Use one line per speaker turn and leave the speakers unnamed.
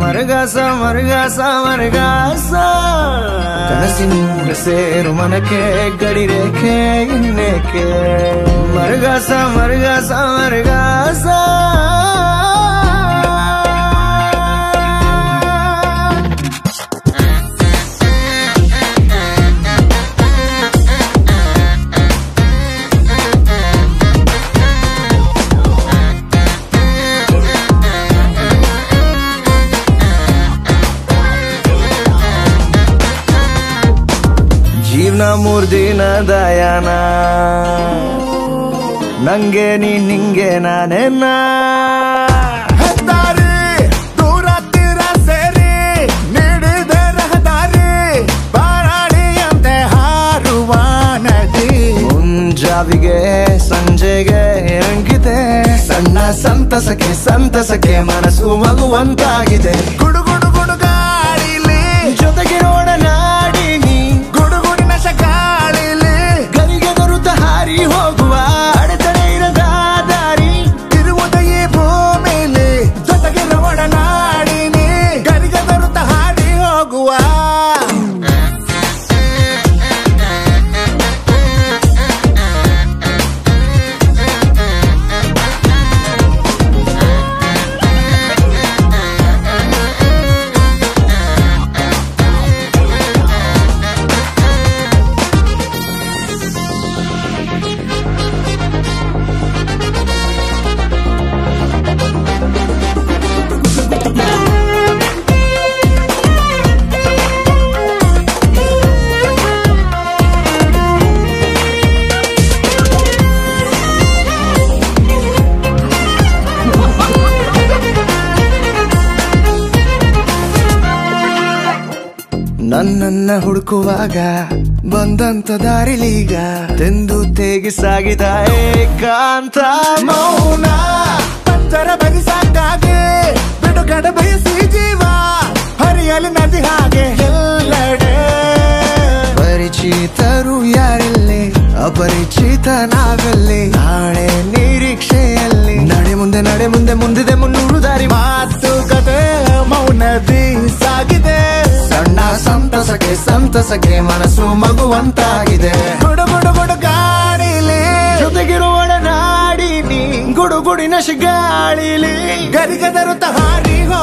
మరుగాసా మరుగాసా మరుగాసా కనసింద సేరు మనకే గడి రేఖే ఇన్నేకే మరుగాసా మరుగాసా మరుగాసా ಜೀವನ ಮೂರ್ ದಿನ ದಯಾನ. ನಂಗೆ ನೀ ನಿಂಗೆ ನಾನೇನ ಮುಂಜಾವಿಗೆ ಸಂಜೆಗೆ ಅಂಕಿತೆ ಸಣ್ಣ ಸಂತಸಕ್ಕೆ ಸಂತಸಕ್ಕೆ ಮನಸ್ಸು ಮಗುವಂತಾಗಿದೆ.
ಗುಡುಗುಡು
ನನ್ನನ್ನ ಹುಡುಕುವಾಗ ಬಂದಂತ ದಾರಿಲೀಗ ತೆಂದು ತೇಗಿ ಸಾಗಿದ ಏಕಾಂತ
ಮೌನ. ಪಂಜರ ಬರಿಸಾಕಾಗೆ ಬಿಡುಗಡೆ ಬಯಸಿ ಜೀವ ಹರಿಯಲಿ ನದಿ ಹಾಗೆ ಎಲ್ಲೆಡೆ.
ಪರಿಚಿತರು ಯಾರಿಲ್ಲಿ, ಅಪರಿಚಿತ ನಾವಲ್ಲಿ? ನಾಳೆ ನಿರೀಕ್ಷೆಯಲ್ಲಿ. ನಡೆ ಮುಂದೆ ನಡೆ ಮುಂದೆ, ಮುಂದಿದೆ ಮುನ್ನೂರು ದಾರಿ.
ಮಾತುಕತೆ ಮೌನದಿ
ಸಂತಸಕ್ಕೆ ಸಂತಸಕ್ಕೆ ಮನಸ್ಸು ಮಗುವಂತಾಗಿದೆ.
ಗುಡು ಗುಡು ಗುಡು ಗಾಡಿಲಿ
ಜೊತೆಗಿರುವ ನಾಡಿನಿ ಗುಡುಗುಡಿನ ಶಿಗಾಳಿಲಿ.
ಗರಿಗದರು ತಹಾರಿ ಹಾರಿ